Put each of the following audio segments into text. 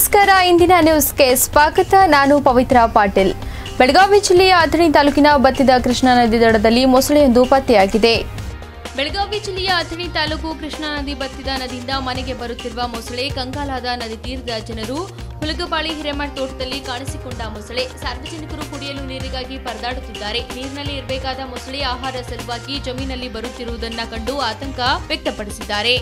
ನಮಸ್ಕಾರ. ಇಂದಿನ ನ್ಯೂಸ್ಗೆ ಸ್ವಾಗತ. ನಾನು ಪವಿತ್ರ ಪಾಟೀಲ್. ಬೆಳಗಾವಿ ಜಿಲ್ಲೆಯ ಅಥಣಿ ತಾಲೂಕಿನ ಬತ್ತಿದ ಕೃಷ್ಣಾ ನದಿ ದಡದಲ್ಲಿ ಮೊಸಳೆಯೊಂದು ಪತ್ತೆಯಾಗಿದೆ. ಬೆಳಗಾವಿ ಜಿಲ್ಲೆಯ ಅಥಣಿ ತಾಲೂಕು ಕೃಷ್ಣಾ ನದಿ ಬತ್ತಿದ ನದಿಯಿಂದ ಮನೆಗೆ ಬರುತ್ತಿರುವ ಮೊಸಳೆ ಕಂಗಾಲಾದ ನದಿ ತೀರದ ಜನರು ಹುಲಗಪಾಳಿ ಹಿರೇಮಠ ತೋಟದಲ್ಲಿ ಕಾಣಿಸಿಕೊಂಡ ಮೊಸಳೆ ಸಾರ್ವಜನಿಕರು ಕುಡಿಯಲು ನೀರಿಗಾಗಿ ಪರದಾಡುತ್ತಿದ್ದಾರೆ. ನೀರಿನಲ್ಲಿ ಇರಬೇಕಾದ ಮೊಸಳೆ ಆಹಾರ ಸಲುವಾಗಿ ಜಮೀನಲ್ಲಿ ಬರುತ್ತಿರುವುದನ್ನು ಕಂಡು ಆತಂಕ ವ್ಯಕ್ತಪಡಿಸಿದ್ದಾರೆ.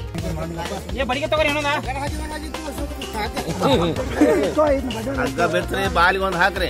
ಏ ಬಡಿಗೆ ತಗೋರಿ ಏನೋದ ಹಗ್ಗ ಬಿಡ್ತ್ರಿ ಬಾಲಿಗೆ ಒಂದು ಹಾಕ್ರಿ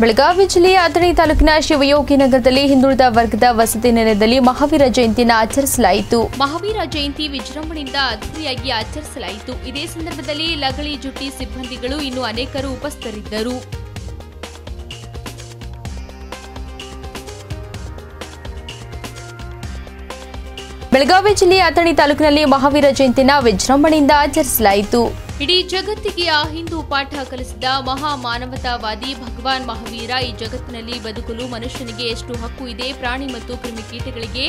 ಬೆಳಗಾವಿ ಜಿಲ್ಲೆಯ ಅಥಣಿ ತಾಲೂಕಿನ ಶಿವಯೋಗಿ ನಗರದಲ್ಲಿ ಹಿಂದುಳಿದ ವರ್ಗದ ವಸತಿ ನಿಲಯದಲ್ಲಿ ಮಹಾವೀರ ಜಯಂತಿಯನ್ನು ಆಚರಿಸಲಾಯಿತು. ಮಹಾವೀರ ಜಯಂತಿ ವಿಜೃಂಭಣೆಯಿಂದ ಅದ್ದೂರಿಯಾಗಿ ಆಚರಿಸಲಾಯಿತು. ಇದೇ ಸಂದರ್ಭದಲ್ಲಿ ಲಗಳಿ ಜುಟ್ಟಿ ಸಿಬ್ಬಂದಿಗಳು ಇನ್ನು ಅನೇಕರು ಉಪಸ್ಥಿತರಿದ್ದರು. ಬೆಳಗಾವಿ ಜಿಲ್ಲೆಯ ಅಥಣಿ ತಾಲೂಕಿನಲ್ಲಿ ಮಹಾವೀರ ಜಯಂತಿನ ವಿಜೃಂಭಣೆಯಿಂದ ಆಚರಿಸಲಾಯಿತು. ಇಡೀ ಜಗತ್ತಿಗೆ ಆ ಹಿಂದೂ ಪಾಠ ಕಲಿಸಿದ ಮಹಾ ಮಾನವತಾವಾದಿ ಭಗವಾನ್ ಮಹಾವೀರ ಈ ಜಗತ್ತಿನಲ್ಲಿ ಬದುಕಲು ಮನುಷ್ಯನಿಗೆ ಎಷ್ಟು ಹಕ್ಕು ಇದೆ, ಪ್ರಾಣಿ ಮತ್ತು ಕ್ರಿಮಿಕೀಟಗಳಿಗೆ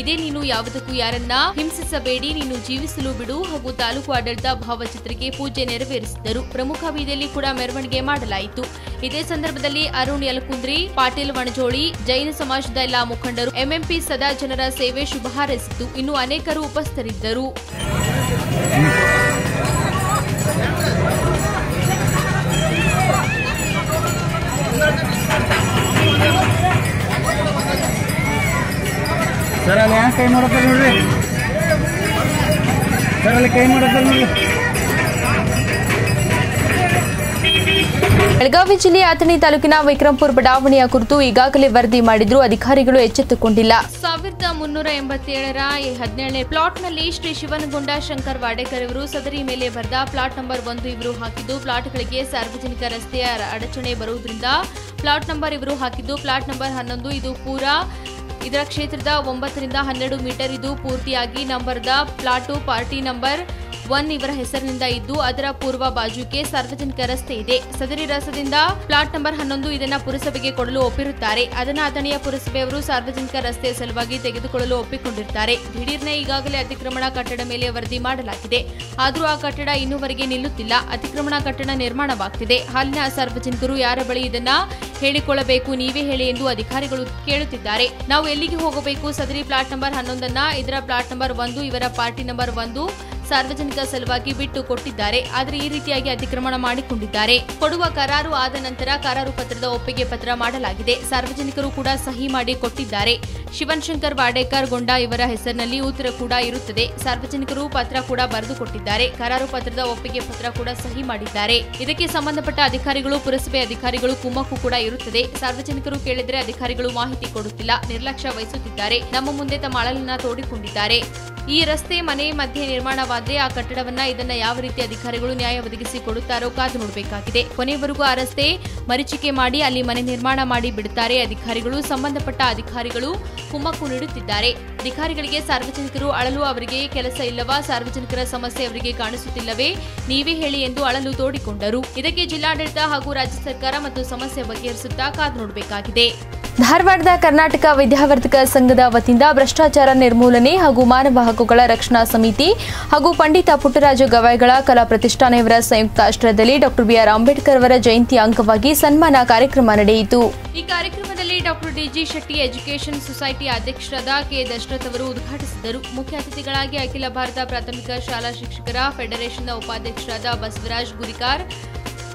ಇದೇ ನೀನು ಯಾವುದಕ್ಕೂ ಯಾರನ್ನ ಹಿಂಸಿಸಬೇಡಿ, ನೀನು ಜೀವಿಸಲು ಬಿಡು ಹಾಗೂ ತಾಲೂಕು ಆಡಳಿತ ಭಾವಚಿತ್ರಕ್ಕೆ ಪೂಜೆ ನೆರವೇರಿಸಿದರು. ಪ್ರಮುಖ ಬೀದಿಯಲ್ಲಿ ಕೂಡ ಮೆರವಣಿಗೆ ಮಾಡಲಾಯಿತು. ಇದೇ ಸಂದರ್ಭದಲ್ಲಿ ಅರುಣ್ ಯಲಕುಂದ್ರಿ, ಪಾಟೀಲ್ ವಣಜೋಳಿ, ಜೈನ ಸಮಾಜದ ಎಲ್ಲಾ ಮುಖಂಡರು, ಎಂಎಂಪಿ ಸದಾ ಜನರ ಸೇವೆ ಶುಭ ಹಾರೈಸಿತು ಇನ್ನು ಅನೇಕರು ಉಪಸ್ಥಿತರಿದ್ದರು. ಸರ್ ಅಲ್ಲಿ ಯಾಕೆ ಕೈ ಮಾಡತ್ತಲ್ಲ ನೋಡ್ರಿ? ಸರ್ ಅಲ್ಲಿ ಕೈ ಮಾಡತ್ತಲ್ಲ ನೋಡ್ರಿ. ಬೆಳಗಾವಿ ಜಿಲ್ಲೆಯ ಅಥಣಿ ತಾಲೂಕಿನ ವಿಕ್ರಂಪುರ್ ಬಡಾವಣೆಯ ಕುರಿತು ಈಗಾಗಲೇ ವರದಿ ಮಾಡಿದ್ರು. ಅಧಿಕಾರಿಗಳು ಎಚ್ಚೆತ್ತುಕೊಂಡಿಲ್ಲ. ಸಾವಿರದ ಮುನ್ನೂರ ಎಂಬತ್ತೇಳರ ಹದಿನೇಳನೇ ಪ್ಲಾಟ್ನಲ್ಲಿ ಶ್ರೀ ಶಿವನಗುಂಡ ಶಂಕರ್ ವಾಡೇಕರ್ ಇವರು ಸದರಿ ಮೇಲೆ ಬರೆದ ಪ್ಲಾಟ್ ನಂಬರ್ ಒಂದು ಇವರು ಹಾಕಿದ್ದು, ಪ್ಲಾಟ್ಗಳಿಗೆ ಸಾರ್ವಜನಿಕ ರಸ್ತೆಯ ಅಡಚಣೆ ಬರುವುದರಿಂದ ಪ್ಲಾಟ್ ನಂಬರ್ ಇವರು ಹಾಕಿದ್ದು, ಪ್ಲಾಟ್ ನಂಬರ್ ಹನ್ನೊಂದು ಇದು ಪೂರಾ ಇದರ ಕ್ಷೇತ್ರದ ಒಂಬತ್ತರಿಂದ ಹನ್ನೆರಡು ಮೀಟರ್. ಇದು ಪೂರ್ತಿಯಾಗಿ ನಂಬರ್ದ ಪ್ಲಾಟು ಪಾರ್ಟಿ ನಂಬರ್ ಒನ್ ಇವರ ಹೆಸರಿನಿಂದ ಇದ್ದು ಅದರ ಪೂರ್ವ ಬಾಜುಗೆ ಸಾರ್ವಜನಿಕ ರಸ್ತೆ ಇದೆ. ಸದರಿ ರಸದಿಂದ ಪ್ಲಾಟ್ ನಂಬರ್ ಹನ್ನೊಂದು ಇದನ್ನ ಪುರಸಭೆಗೆ ಕೊಡಲು ಒಪ್ಪಿರುತ್ತಾರೆ. ಅದನ್ನ ಅಥಣಿಯ ಪುರಸಭೆಯವರು ಸಾರ್ವಜನಿಕ ರಸ್ತೆಯ ಸಲುವಾಗಿ ತೆಗೆದುಕೊಳ್ಳಲು ಒಪ್ಪಿಕೊಂಡಿರುತ್ತಾರೆ ದಿಢೀರ್ನೆ ಈಗಾಗಲೇ ಅತಿಕ್ರಮಣ ಕಟ್ಟಡ ಮೇಲೆ ವರದಿ ಮಾಡಲಾಗಿದೆ. ಆದರೂ ಆ ಕಟ್ಟಡ ಇನ್ನೂವರೆಗೆ ನಿಲ್ಲುತ್ತಿಲ್ಲ. ಅತಿಕ್ರಮಣ ಕಟ್ಟಡ ನಿರ್ಮಾಣವಾಗ್ತಿದೆ. ಹಾಲಿನ ಸಾರ್ವಜನಿಕರು ಯಾರ ಬಳಿ ಇದನ್ನ ಹೇಳಿಕೊಳ್ಳಬೇಕು ನೀವೇ ಹೇಳಿ ಎಂದು ಅಧಿಕಾರಿಗಳು ಕೇಳುತ್ತಿದ್ದಾರೆ. ನಾವು ಎಲ್ಲಿಗೆ ಹೋಗಬೇಕು? ಸದರಿ ಪ್ಲಾಟ್ ನಂಬರ್ ಹನ್ನೊಂದನ್ನ, ಇದರ ಪ್ಲಾಟ್ ನಂಬರ್ ಒಂದು, ಇವರ ಪಾರ್ಟಿ ನಂಬರ್ ಒಂದು ಸಾರ್ವಜನಿಕ ಸಲುವಾಗಿ ಬಿಟ್ಟು ಕೊಟ್ಟಿದ್ದಾರೆ. ಆದರೆ ಈ ರೀತಿಯಾಗಿ ಅತಿಕ್ರಮಣ ಮಾಡಿಕೊಂಡಿದ್ದಾರೆ. ಕೊಡುವ ಕರಾರು ಆದ ನಂತರ ಕರಾರು ಪತ್ರದ ಒಪ್ಪಿಗೆ ಪತ್ರ ಮಾಡಲಾಗಿದೆ. ಸಾರ್ವಜನಿಕರು ಕೂಡ ಸಹಿ ಮಾಡಿ ಕೊಟ್ಟಿದ್ದಾರೆ. ಶಿವನ್ಶಂಕರ್ ವಾಡೇಕರ್ ಗೊಂಡ ಇವರ ಹೆಸರಿನಲ್ಲಿ ಉತ್ತರ ಕೂಡ ಇರುತ್ತದೆ. ಸಾರ್ವಜನಿಕರು ಪತ್ರ ಕೂಡ ಬರೆದುಕೊಟ್ಟಿದ್ದಾರೆ ಕರಾರು ಪತ್ರದ ಒಪ್ಪಿಗೆ ಪತ್ರ ಕೂಡ ಸಹಿ ಮಾಡಿದ್ದಾರೆ. ಇದಕ್ಕೆ ಸಂಬಂಧಪಟ್ಟ ಅಧಿಕಾರಿಗಳು, ಪುರಸಭೆ ಅಧಿಕಾರಿಗಳು ಕುಮ್ಮಕ್ಕು ಕೂಡ ಇರುತ್ತದೆ. ಸಾರ್ವಜನಿಕರು ಕೇಳಿದರೆ ಅಧಿಕಾರಿಗಳು ಮಾಹಿತಿ ಕೊಡುತ್ತಿಲ್ಲ. ನಿರ್ಲಕ್ಷ್ಯ ವಹಿಸುತ್ತಿದ್ದಾರೆ. ನಮ್ಮ ಮುಂದೆ ತಮ್ಮ ಅಳಲನ್ನ ತೋಡಿಕೊಂಡಿದ್ದಾರೆ. ಈ ರಸ್ತೆ ಮನೆ ಮಧ್ಯೆ ನಿರ್ಮಾಣವಾದ್ರೆ ಆ ಕಟ್ಟಡವನ್ನ ಇದನ್ನ ಯಾವ ರೀತಿ ಅಧಿಕಾರಿಗಳು ನ್ಯಾಯ ಒದಗಿಸಿ ಕೊಡುತ್ತಾರೋ ಕಾದು ನೋಡಬೇಕಾಗಿದೆ. ಕೊನೆವರೆಗೂ ಆ ರಸ್ತೆ ಮರೀಚಿಕೆ ಮಾಡಿ ಅಲ್ಲಿ ಮನೆ ನಿರ್ಮಾಣ ಮಾಡಿ ಬಿಡುತ್ತಾರೆ ಅಧಿಕಾರಿಗಳು, ಸಂಬಂಧಪಟ್ಟ ಅಧಿಕಾರಿಗಳು ಕುಮ್ಮಕ್ಕು ನೀಡುತ್ತಿದ್ದಾರೆ. ಅಧಿಕಾರಿಗಳಿಗೆ ಸಾರ್ವಜನಿಕರು ಅಳಲು ಅವರಿಗೆ ಕೆಲಸ ಇಲ್ಲವಾ? ಸಾರ್ವಜನಿಕರ ಸಮಸ್ಯೆ ಅವರಿಗೆ ಕಾಣಿಸುತ್ತಿಲ್ಲವೇ? ನೀವೇ ಹೇಳಿ ಎಂದು ಅಳಲು ತೋಡಿಕೊಂಡರು. ಇದಕ್ಕೆ ಜಿಲ್ಲಾಡಳಿತ ಹಾಗೂ ರಾಜ್ಯ ಸರ್ಕಾರ ಮತ್ತು ಸಮಸ್ಯೆ ಬಗೆಹರಿಸುತ್ತಾ ಕಾದು ನೋಡಬೇಕಾಗಿದೆ. ಧಾರವಾಡದ ಕರ್ನಾಟಕ ವಿದ್ಯಾವರ್ಧಕ ಸಂಘದ ವತಿಯಿಂದ ಭ್ರಷ್ಟಾಚಾರ ನಿರ್ಮೂಲನೆ ಹಾಗೂ ಮಾನವ ಹಕ್ಕುಗಳ ರಕ್ಷಣಾ ಸಮಿತಿ ಹಾಗೂ ಪಂಡಿತ ಪುಟ್ಟರಾಜ ಗವಾಯಿಗಳ ಕಲಾ ಪ್ರತಿಷ್ಠಾನವರ ಸಂಯುಕ್ತ ಆಶ್ರಯದಲ್ಲಿ ಡಾಕ್ಟರ್ ಬಿಆರ್ ಅಂಬೇಡ್ಕರ್ ಅವರ ಜಯಂತಿ ಅಂಗವಾಗಿ ಸನ್ಮಾನ ಕಾರ್ಯಕ್ರಮ ನಡೆಯಿತು. ಈ ಕಾರ್ಯಕ್ರಮದಲ್ಲಿ doctor D G Shetty education society ಅಧ್ಯಕ್ಷರಾದ ಕೆ ದಶರಥ್ ಅವರು ಉದ್ಘಾಟಿಸಿದರು. ಮುಖ್ಯ ಅತಿಥಿಗಳಾಗಿ ಅಖಿಲ ಭಾರತ ಪ್ರಾಥಮಿಕ ಶಾಲಾ ಶಿಕ್ಷಕರ, ಫೆಡರೇಷನ್ನ ಉಪಾಧ್ಯಕ್ಷರಾದ ಬಸವರಾಜ್ ಗುರಿಕಾರ್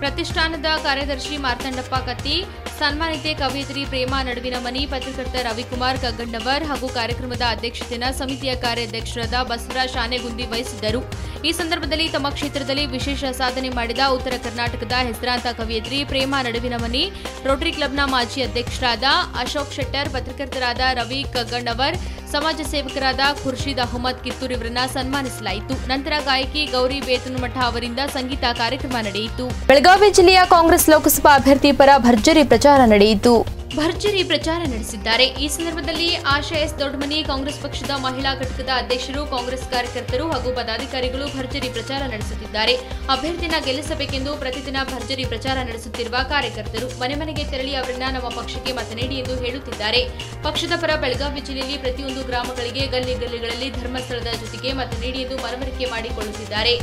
ಪ್ರತಿಷ್ಠಾನದ ಕಾರ್ಯದರ್ಶಿ ಮಾರ್ತಂಡಪ್ಪ ಕತ್ತಿ, ಸನ್ಮಾನಿತೆ ಕವಿಯತ್ರಿ ಪ್ರೇಮಾ ನಡುವಿನ ಮನಿ, ಪತ್ರಕರ್ತ ರವಿಕುಮಾರ್ ಕಗ್ಗಣ್ಣವರ್ ಹಾಗೂ ಕಾರ್ಯಕ್ರಮದ ಅಧ್ಯಕ್ಷತೆನ ಸಮಿತಿಯ ಕಾರ್ಯಾಧ್ಯಕ್ಷರಾದ ಬಸವರಾಜ್ ಆನೆಗುಂದಿ ವಹಿಸಿದ್ದರು. ಈ ಸಂದರ್ಭದಲ್ಲಿ ತಮ್ಮ ಕ್ಷೇತ್ರದಲ್ಲಿ ವಿಶೇಷ ಸಾಧನೆ ಮಾಡಿದ ಉತ್ತರ ಕರ್ನಾಟಕದ ಹೆಸರಾಂತ ಕವಿಯತ್ರಿ ಪ್ರೇಮಾ ನಡುವಿನ ಮನಿ, ರೋಟರಿ ಕ್ಲಬ್ನ ಮಾಜಿ ಅಧ್ಯಕ್ಷರಾದ ಅಶೋಕ್ ಶೆಟ್ಟರ್, ಪತ್ರಕರ್ತರಾದ ರವಿ ಕಗ್ಗಣ್ಣವರ್ ಸಮಾಜ ಸೇವಕರಾದ ಖುರ್ಷಿದ್ ಅಹಮದ್ ಕಿತ್ತೂರ್ ಇವರನ್ನ ಸನ್ಮಾನಿಸಲಾಯಿತು. ನಂತರ ಗಾಯಕಿ ಗೌರಿ ಬೇತನಮಠ ಅವರಿಂದ ಸಂಗೀತ ಕಾರ್ಯಕ್ರಮ ನಡೆಯಿತು. ಬೆಳಗಾವಿ ಜಿಲ್ಲೆಯ ಕಾಂಗ್ರೆಸ್ ಲೋಕಸಭಾ ಅಭ್ಯರ್ಥಿ ಪರ ಭರ್ಜರಿ ಪ್ರಚಾರ ನಡೆಯಿತು. ಭರ್ಜರಿ ಪ್ರಚಾರ ನಡೆಸಿದ್ದಾರೆ. ಈ ಸಂದರ್ಭದಲ್ಲಿ ಆಶಾ ಎಸ್ ದೊಡ್ಡಮನಿ ಕಾಂಗ್ರೆಸ್ ಪಕ್ಷದ ಮಹಿಳಾ ಘಟಕದ ಅಧ್ಯಕ್ಷರು, ಕಾಂಗ್ರೆಸ್ ಕಾರ್ಯಕರ್ತರು ಹಾಗೂ ಪದಾಧಿಕಾರಿಗಳು ಭರ್ಜರಿ ಪ್ರಚಾರ ನಡೆಸುತ್ತಿದ್ದಾರೆ. ಅಭ್ಯರ್ಥಿನ ಗೆಲ್ಲಿಸಬೇಕೆಂದು ಪ್ರತಿದಿನ ಭರ್ಜರಿ ಪ್ರಚಾರ ನಡೆಸುತ್ತಿರುವ ಕಾರ್ಯಕರ್ತರು ಮನೆ ಮನೆಗೆ ತೆರಳಿ ಅವರನ್ನ ನಮ್ಮ ಪಕ್ಷಕ್ಕೆ ಮತ ನೀಡಿ ಎಂದು ಹೇಳುತ್ತಿದ್ದಾರೆ. ಪಕ್ಷದ ಪರ ಬೆಳಗಾವಿ ಜಿಲ್ಲೆಯಲ್ಲಿ ಪ್ರತಿಯೊಂದು ಗ್ರಾಮಗಳಿಗೆ ಗಲ್ಲಿ ಗಲ್ಲಿಗಳಲ್ಲಿ ಧರ್ಮಸ್ಥಳದ ಜೊತೆಗೆ ಮತ ನೀಡಿ ಎಂದು ಮನವರಿಕೆ ಮಾಡಿಕೊಳ್ಳುತ್ತಿದ್ದಾರೆ.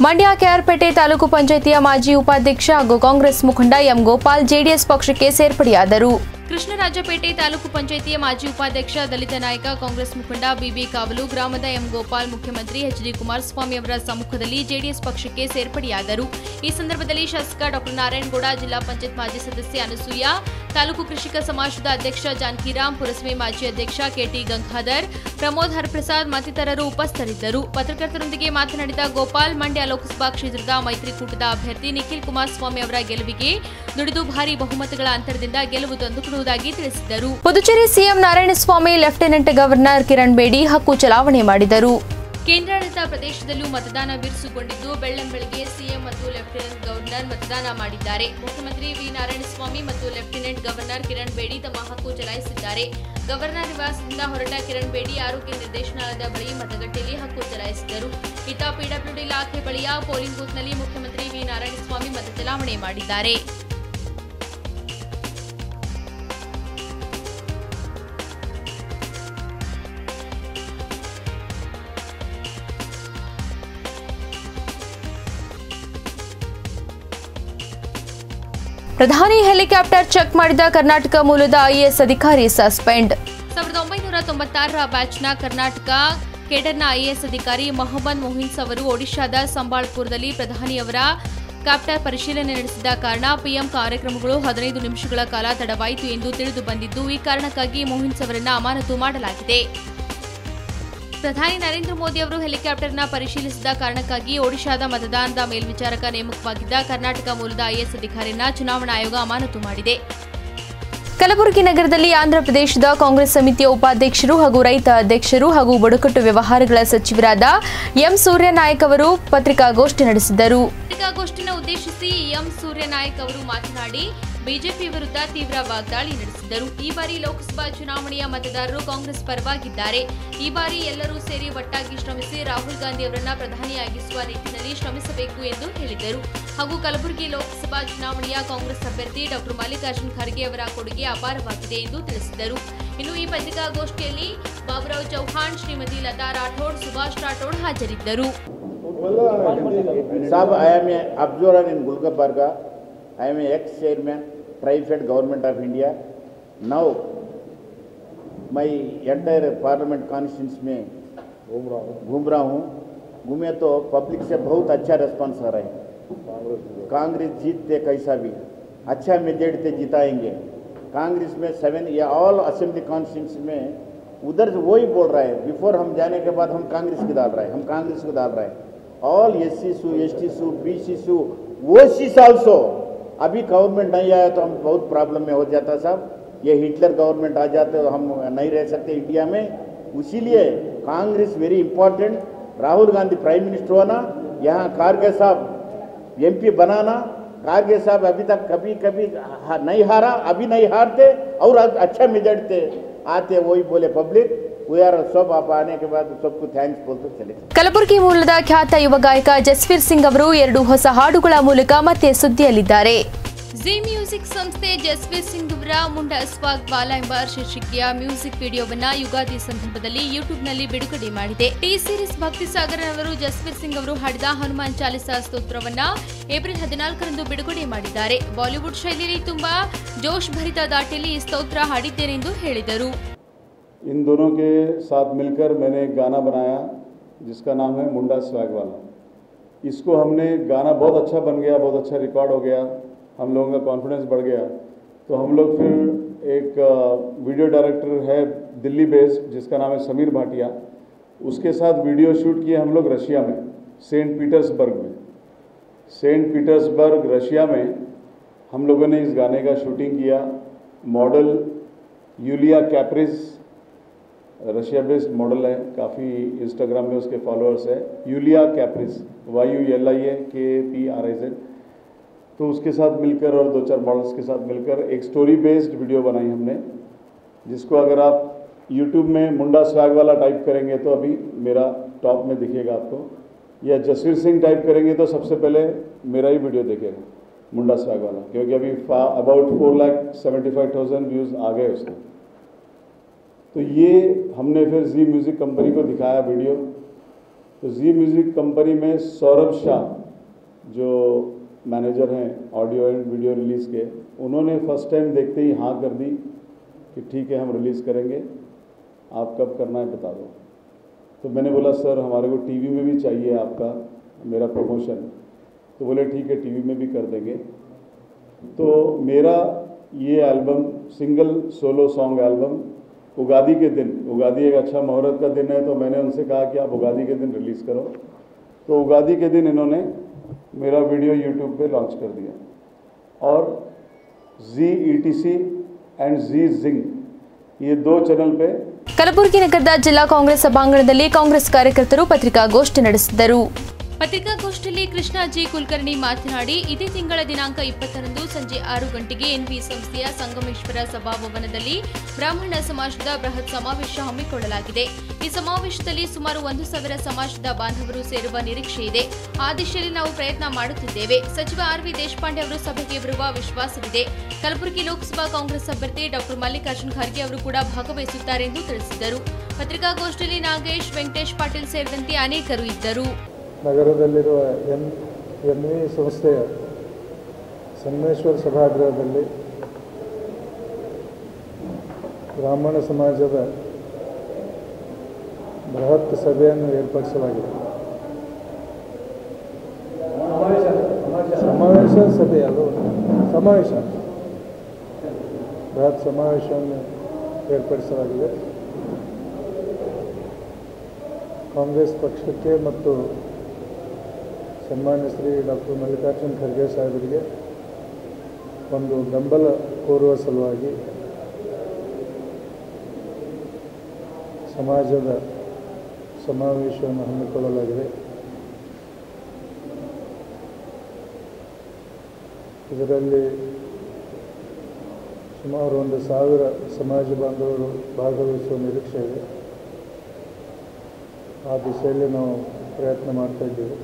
ಮಂಡ್ಯ ಕೆಆರ್ಪೇಟೆ ತಾಲೂಕು ಪಂಚಾಯಿತಿಯ ಮಾಜಿ ಉಪಾಧ್ಯಕ್ಷ ಹಾಗೂ ಕಾಂಗ್ರೆಸ್ ಮುಖಂಡ ಎಂ ಗೋಪಾಲ್ ಜೆಡಿಎಸ್ ಪಕ್ಷಕ್ಕೆ ಸೇರ್ಪಡೆಯಾದರು. ಕೃಷ್ಣರಾಜಪೇಟೆ ತಾಲೂಕು ಪಂಚಾಯಿತಿಯ ಮಾಜಿ ಉಪಾಧ್ಯಕ್ಷ ದಲಿತ ನಾಯಕ ಕಾಂಗ್ರೆಸ್ ಮುಖಂಡ ಬಿಬಿ ಕಾವಲು, ಗ್ರಾಮದ ಎಂ ಗೋಪಾಲ್, ಮುಖ್ಯಮಂತ್ರಿ ಎಚ್ ಡಿ ಕುಮಾರಸ್ವಾಮಿ ಅವರ ಸಮ್ಮುಖದಲ್ಲಿ ಜೆಡಿಎಸ್ ಪಕ್ಷಕ್ಕೆ ಸೇರ್ಪಡೆಯಾದರು. ಈ ಸಂದರ್ಭದಲ್ಲಿ ಶಾಸಕ ಡಾಕ್ಟರ್ ನಾರಾಯಣಗೌಡ, ಜಿಲ್ಲಾ ಪಂಚಾಯತ್ ಮಾಜಿ ಸದಸ್ಯೆ ಅನಸೂಯ, ತಾಲೂಕು ಕೃಷಿಕ ಸಮಾಜದ ಅಧ್ಯಕ್ಷ ಜಾನಕಿರಾಮ್, ಪುರಸಭೆ ಮಾಜಿ ಅಧ್ಯಕ್ಷ ಕೆಟಿ ಗಂಗಾಧರ್, ಪ್ರಮೋದ್ ಹರ್ಪ್ರಸಾದ್ ಮತ್ತಿತರರು ಉಪಸ್ಥಿತರಿದ್ದರು. ಪತ್ರಕರ್ತರೊಂದಿಗೆ ಮಾತನಾಡಿದ ಗೋಪಾಲ್, ಮಂಡ್ಯ ಲೋಕಸಭಾ ಕ್ಷೇತ್ರದ ಮೈತ್ರಿಕೂಟದ ಅಭ್ಯರ್ಥಿ ನಿಖಿಲ್ ಕುಮಾರಸ್ವಾಮಿ ಅವರ ಗೆಲುವಿಗೆ ದುಡಿದು ಭಾರಿ ಬಹುಮತಗಳ ಅಂತರದಿಂದ ಗೆಲುವು ತಂದುಕೊಡುವುದಾಗಿ ತಿಳಿಸಿದರು. Puducherry CM Narayanaswamy lieutenant governor Kiran Bedi ಹಕ್ಕು ಚಲಾವಣೆ ಮಾಡಿದರು. ಕೇಂದ್ರಾಡಳಿತ ಪ್ರದೇಶದಲ್ಲೂ ಮತದಾನ ಬಿರುಸುಗೊಂಡಿದ್ದು ಬೆಳ್ಳಂಬೆಳಗ್ಗೆ ಸಿಎಂ ಮತ್ತು ಲೆಫ್ಟಿನೆಂಟ್ ಗವರ್ನರ್ ಮತದಾನ ಮಾಡಿದ್ದಾರೆ. ಮುಖ್ಯಮಂತ್ರಿ ವಿ ನಾರಾಯಣಸ್ವಾಮಿ ಮತ್ತು ಲೆಫ್ಟಿನೆಂಟ್ ಗವರ್ನರ್ ಕಿರಣ್ ಬೇಡಿ ತಮ್ಮ ಹಕ್ಕು ಚಲಾಯಿಸಿದ್ದಾರೆ. ಗವರ್ನರ್ ನಿವಾಸದಿಂದ ಹೊರಟ ಕಿರಣ್ ಬೇಡಿ ಆರೋಗ್ಯ ನಿರ್ದೇಶನಾಲಯದ ಬಳಿ ಮತಗಟ್ಟೆಯಲ್ಲಿ ಹಕ್ಕು ಚಲಾಯಿಸಿದರು. ಇತ್ತ ಪಿಡಬ್ಲ್ಯೂಡಿ ಇಲಾಖೆ ಬಳಿಯ ಪೋಲಿಂಗ್ ಬೂತ್ನಲ್ಲಿ ಮುಖ್ಯಮಂತ್ರಿ ವಿ ನಾರಾಯಣಸ್ವಾಮಿ ಮತ ಚಲಾವಣೆ ಮಾಡಿದ್ದಾರೆ. ಪ್ರಧಾನಿ ಹೆಲಿಕಾಪ್ಟರ್ ಚೆಕ್ ಮಾಡಿದ ಕರ್ನಾಟಕ ಮೂಲದ ಐಎಎಸ್ ಅಧಿಕಾರಿ ಸಸ್ಪೆಂಡ್. ಸಾವಿರದ ಒಂಬೈನೂರ ತೊಂಬತ್ತಾರರ ಬ್ಯಾಚ್ನ ಕರ್ನಾಟಕ ಕೇಡರ್ನ ಐಎಎಸ್ ಅಧಿಕಾರಿ ಮೊಹಮ್ಮದ್ ಮೊಹಿನ್ಸ್ ಅವರು ಒಡಿಶಾದ ಸಂಬಾಳ್ಪುರದಲ್ಲಿ ಪ್ರಧಾನಿಯವರ ಕ್ಯಾಪ್ಟರ್ ಪರಿಶೀಲನೆ ನಡೆಸಿದ ಕಾರಣ ಪಿಎಂ ಕಾರ್ಯಕ್ರಮಗಳು ಹದಿನೈದು ನಿಮಿಷಗಳ ಕಾಲ ತಡವಾಯಿತು ಎಂದು ತಿಳಿದು ಬಂದಿದ್ದು, ಈ ಕಾರಣಕ್ಕಾಗಿ ಮೊಹಿನ್ಸ್ ಅವರನ್ನು ಅಮಾನತು ಮಾಡಲಾಗಿದೆ. ಪ್ರಧಾನಿ ನರೇಂದ್ರ ಮೋದಿ ಅವರು ಹೆಲಿಕಾಪ್ಟರ್ನ ಪರಿಶೀಲಿಸಿದ ಕಾರಣಕ್ಕಾಗಿ ಒಡಿಶಾದ ಮತದಾನದ ಮೇಲ್ವಿಚಾರಕ ನೇಮಕವಾಗಿದ್ದ ಕರ್ನಾಟಕ ಮೂಲದ ಐಎಎಸ್ ಅಧಿಕಾರಿಯನ್ನ ಚುನಾವಣಾ ಆಯೋಗ ಅಮಾನತು ಮಾಡಿದೆ. ಕಲಬುರಗಿ ನಗರದಲ್ಲಿ ಆಂಧ್ರಪ್ರದೇಶದ ಕಾಂಗ್ರೆಸ್ ಸಮಿತಿಯ ಉಪಾಧ್ಯಕ್ಷರು ಹಾಗೂ ರೈತ ಅಧ್ಯಕ್ಷರು ಹಾಗೂ ಬುಡಕಟ್ಟು ವ್ಯವಹಾರಗಳ ಸಚಿವರಾದ ಎಂ ಸೂರ್ಯನಾಯಕ್ ಅವರು ಪತ್ರಿಕಾಗೋಷ್ಠಿ ನಡೆಸಿದರು ಪತ್ರಿಕಾಗೋಷ್ಠಿಯನ್ನು ಉದ್ದೇಶಿಸಿ ಎಂ ಸೂರ್ಯನಾಯಕ್ ಅವರು ಮಾತನಾಡಿ ಬಿಜೆಪಿ ವಿರುದ್ಧ ತೀವ್ರ ವಾಗ್ದಾಳಿ ನಡೆಸಿದರು ಈ ಬಾರಿ ಲೋಕಸಭಾ ಚುನಾವಣೆಯ ಮತದಾರರು ಕಾಂಗ್ರೆಸ್ ಪರವಾಗಿದ್ದಾರೆ ಈ ಬಾರಿ ಎಲ್ಲರೂ ಸೇರಿ ಒಟ್ಟಾಗಿ ಶ್ರಮಿಸಿ ರಾಹುಲ್ ಗಾಂಧಿ ಅವರನ್ನ ಪ್ರಧಾನಿಯಾಗಿಸುವ ನಿಟ್ಟಿನಲ್ಲಿ ಶ್ರಮಿಸಬೇಕು ಎಂದು ಹೇಳಿದರು ಹಾಗೂ ಕಲಬುರಗಿ ಲೋಕಸಭಾ ಚುನಾವಣೆಯ ಕಾಂಗ್ರೆಸ್ ಅಭ್ಯರ್ಥಿ ಡಾಕ್ಟರ್ ಮಲ್ಲಿಕಾರ್ಜುನ್ ಖರ್ಗೆ ಅವರ ಕೊಡುಗೆ ಅಪಾರವಾಗಿದೆ ಎಂದು ತಿಳಿಸಿದರು ಇನ್ನು ಈ ಪತ್ರಿಕಾಗೋಷ್ಠಿಯಲ್ಲಿ ಬಾಬುರಾವ್ ಚೌಹಾಣ್ ಶ್ರೀಮತಿ ಲತಾ ರಾಠೋಡ್ ಸುಭಾಷ್ ರಾಠೋಡ್ ಹಾಜರಿದ್ದರು साहब I am a observer in Gulbarga. I am a ex-chairman, Tri-Fed Government of India. Now, my entire parliament constituency में घूम रहा हूँ। घूमे तो पब्लिक से बहुत अच्छा रेस्पॉन्स आ रहा है। कांग्रेस जीतते कैसा भी। अच्छा मेजोरिटी जिताएँगे। कांग्रेस में सेवन या ऑल असेंबली कॉन्स्टिट्यूंस में उधर से वही बोल रहा है। बिफोर हम जाने के बाद हम कांग्रेस की डाल रहे हैं। हम कांग्रेस को डाल रहे हैं। ऑल एस सी सू एस टी सू बी सी सू वो सी ऑल्सो अभी गवर्नमेंट नहीं आया तो हम बहुत प्रॉब्लम में हो जाता साहब। ये हिटलर गवर्नमेंट आ जाते तो हम नहीं रह सकते इंडिया में। इसीलिए Congress very important Rahul Gandhi prime minister होना यहाँ कारगे साहब एमपी बनाना कारगे साहब अभी तक कभी कभी नहीं हारा, अभी नहीं हारते और अच्छा मेजर थे आते, वही बोले पब्लिक ಕಲಬುರಗಿ ಮೂಲದ ಖ್ಯಾತ ಯುವ ಗಾಯಕ ಜಸ್ವೀರ್ ಸಿಂಗ್ ಅವರು ಎರಡು ಹೊಸ ಹಾಡುಗಳ ಮೂಲಕ ಮತ್ತೆ ಸುದ್ದಿಯಲ್ಲಿದ್ದಾರೆ. ಜಿ ಮ್ಯೂಸಿಕ್ ಸಂಸ್ಥೆ ಜಸ್ವೀರ್ ಸಿಂಗ್ ಅವರ ಮುಂಡ ಸ್ವಾಗ್ ಬಾಲ ಎಂಬ ಶೀರ್ಷಿಕೆಯ ಮ್ಯೂಸಿಕ್ ವಿಡಿಯೋವನ್ನ ಯುಗಾದಿ ಸಂದರ್ಭದಲ್ಲಿ ಯೂಟ್ಯೂಬ್ನಲ್ಲಿ ಬಿಡುಗಡೆ ಮಾಡಿದೆ. ಟಿ ಸೀರೀಸ್ ಭಕ್ತಿ ಸಾಗರ್ ಅವರು ಜಸ್ವೀರ್ ಸಿಂಗ್ ಅವರು ಹಾಡಿದ ಹನುಮಾನ್ ಚಾಲಿಸಾ ಸ್ತೋತ್ರವನ್ನ ಏಪ್ರಿಲ್ ಹದಿನಾಲ್ಕರಂದು ಬಿಡುಗಡೆ ಮಾಡಿದ್ದಾರೆ. ಬಾಲಿವುಡ್ ಶೈಲಿಯಲ್ಲಿ ತುಂಬಾ ಜೋಶ್ ಭರಿತ ದಾಟಿಯಲ್ಲಿ ಈ ಸ್ತೋತ್ರ ಹಾಡಿದ್ದೇನೆಂದು ಹೇಳಿದರು. इन दोनों के साथ मिलकर मैंने एक गाना बनाया, जिसका नाम है मुंडा स्वैग वाला। इसको हमने, गाना बहुत अच्छा बन गया, बहुत अच्छा रिकॉर्ड हो गया, हम लोगों का कॉन्फिडेंस बढ़ गया। तो हम लोग फिर एक वीडियो डायरेक्टर है दिल्ली बेस्ड जिसका नाम है समीर भाटिया। उसके साथ वीडियो शूट किए हम लोग रशिया में सेंट पीटर्सबर्ग में। सेंट पीटर्सबर्ग रशिया में हम लोगों ने इस गाने का शूटिंग किया। Model Yulia Kapris Russia based model है, काफ़ी इंस्टाग्राम में उसके फॉलोअर्स है। Yulia Kapris Y U L I A K P R I Z तो उसके साथ मिलकर और दो चार मॉडल्स के साथ मिलकर एक स्टोरी बेस्ड वीडियो बनाई हमने, जिसको अगर आप यूट्यूब में मुंडा स्वैग वाला टाइप करेंगे तो अभी मेरा टॉप में दिखेगा आपको। या जसवीर सिंह टाइप करेंगे तो सबसे पहले मेरा ही वीडियो दिखेगा, मुंडा स्वैग वाला। क्योंकि अभी about four lakh seventy five thousand views आ गए उसको। तो ये हमने फिर जी म्यूज़िक कंपनी को दिखाया वीडियो। तो जी म्यूज़िक कंपनी में सौरभ शाह, जो मैनेजर हैं ऑडियो एंड वीडियो रिलीज़ के, उन्होंने फ़र्स्ट टाइम देखते ही हाँ कर दी कि ठीक है, हम रिलीज़ करेंगे। आप कब करना है बता दो। तो मैंने बोला, सर, हमारे को टीवी में भी चाहिए आपका, मेरा प्रमोशन तो बोले, ठीक है टीवी में भी कर देंगे। तो मेरा ये album single solo song album Ugadi के दिन उगादी एक अच्छा मुहूर्त का दिन है तो मैंने उनसे कहा कि आप उगादी के दिन रिलीज़ करो तो उगादी के दिन इन्होंने मेरा वीडियो यूट्यूब पे लॉन्च कर दिया और Zee E T C and Zee Zing ये दो चैनल पे ಕಲಬುರಗಿ ನಗರದ ಜಿಲ್ಲಾ ಕಾಂಗ್ರೆಸ್ ಸಭಾಂಗಣದಲ್ಲಿ ಕಾಂಗ್ರೆಸ್ ಕಾರ್ಯಕರ್ತರು ಪತ್ರಿಕಾಗೋಷ್ಠಿ ನಡೆಸಿದರು ಪತ್ರಿಕಾಗೋಷ್ಠಿಯಲ್ಲಿ ಕೃಷ್ಣ ಜಿ ಕುಲಕರ್ಣಿ ಮಾತನಾಡಿ, ಇದೇ ತಿಂಗಳ ದಿನಾಂಕ ಇಪ್ಪತ್ತರಂದು ಸಂಜೆ ಆರು ಗಂಟೆಗೆ ಎನ್ವಿ ಸಂಸ್ಥೆಯ ಸಂಗಮೇಶ್ವರ ಸಭಾಭವನದಲ್ಲಿ ಬ್ರಾಹ್ಮಣ ಸಮಾಜದ ಬೃಹತ್ ಸಮಾವೇಶ ಹಮ್ಮಿಕೊಳ್ಳಲಾಗಿದೆ. ಈ ಸಮಾವೇಶದಲ್ಲಿ ಸುಮಾರು ಒಂದು ಸಾವಿರ ಸಮಾಜದ ಬಾಂಧವರು ಸೇರುವ ನಿರೀಕ್ಷೆ ಇದೆ. ಆ ದಿಶೆಯಲ್ಲಿ ನಾವು ಪ್ರಯತ್ನ ಮಾಡುತ್ತಿದ್ದೇವೆ. ಸಚಿವ ಆರ್ ವಿ ದೇಶಪಾಂಡೆ ಅವರು ಸಭೆಗೆ ಬರುವ ವಿಶ್ವಾಸವಿದೆ. ಕಲಬುರಗಿ ಲೋಕಸಭಾ ಕಾಂಗ್ರೆಸ್ ಅಭ್ಯರ್ಥಿ ಡಾಕ್ಟರ್ ಮಲ್ಲಿಕಾರ್ಜುನ್ ಖರ್ಗೆ ಅವರು ಕೂಡ ಭಾಗವಹಿಸುತ್ತಾರೆ ಎಂದು ತಿಳಿಸಿದರು. ಪತ್ರಿಕಾಗೋಷ್ಠಿಯಲ್ಲಿ ನಾಗೇಶ್, ವೆಂಕಟೇಶ್ ಪಾಟೀಲ್ ಸೇರಿದಂತೆ ಅನೇಕರು ಇದ್ದರು. ನಗರದಲ್ಲಿರುವ ಎನ್ ಎನ್ ವಿ ಸಂಸ್ಥೆಯ ಸಂಗಮೇಶ್ವರ ಸಭಾಗೃಹದಲ್ಲಿ ಬ್ರಾಹ್ಮಣ ಸಮಾಜದ ಬೃಹತ್ ಸಭೆಯನ್ನು ಏರ್ಪಡಿಸಲಾಗಿದೆ. ಸಮಾವೇಶ ಸಭೆ ಅದು ಸಮಾವೇಶ. ಬೃಹತ್ ಸಮಾವೇಶವನ್ನು ಏರ್ಪಡಿಸಲಾಗಿದೆ. ಕಾಂಗ್ರೆಸ್ ಪಕ್ಷಕ್ಕೆ ಮತ್ತು ಸನ್ಮಾನ್ಯ ಶ್ರೀ ಡಾಕ್ಟರ್ ಮಲ್ಲಿಕಾರ್ಜುನ್ ಖರ್ಗೆ ಸಾಹೇಬರಿಗೆ ಒಂದು ಬೆಂಬಲ ಕೋರುವ ಸಲುವಾಗಿ ಸಮಾಜದ ಸಮಾವೇಶವನ್ನು ಹಮ್ಮಿಕೊಳ್ಳಲಾಗಿದೆ. ಇದರಲ್ಲಿ ಸುಮಾರು ಒಂದು ಸಾವಿರ ಸಮಾಜ ಬಾಂಧವರು ಭಾಗವಹಿಸುವ ನಿರೀಕ್ಷೆ ಇದೆ. ಆ ದಿಶೆಯಲ್ಲಿ ನಾವು ಪ್ರಯತ್ನ ಮಾಡ್ತಾ ಇದ್ದೀವಿ.